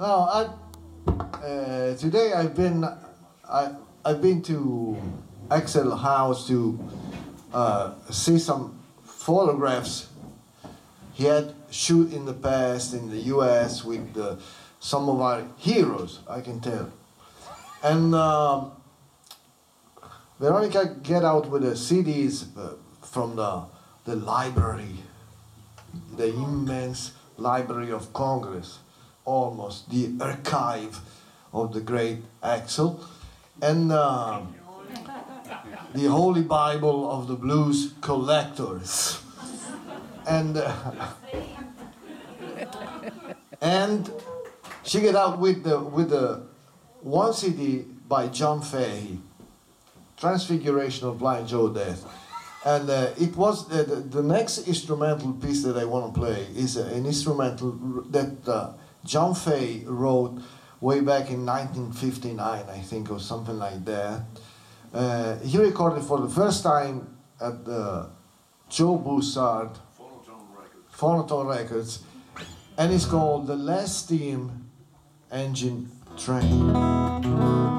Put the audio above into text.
No, I, uh, today I've been I I've been to Axel House to uh, see some photographs he had shoot in the past in the U.S. with uh, some of our heroes. I can tell, and um, Veronica get out with the CDs uh, from the the library, the immense Library of Congress, almost the archive of the great Axel, and uh, the Holy Bible of the blues collectors, and uh, and she get out with the with the one CD by John Fahey, Transfiguration of Blind Joe Death. And uh, it was uh, the, the next instrumental piece that I want to play is uh, an instrumental that John Fahey wrote way back in 1959, I think, or something like that. Uh, he recorded for the first time at the Joe Bussard Fonotone Records, and it's called The Last Steam Engine Train.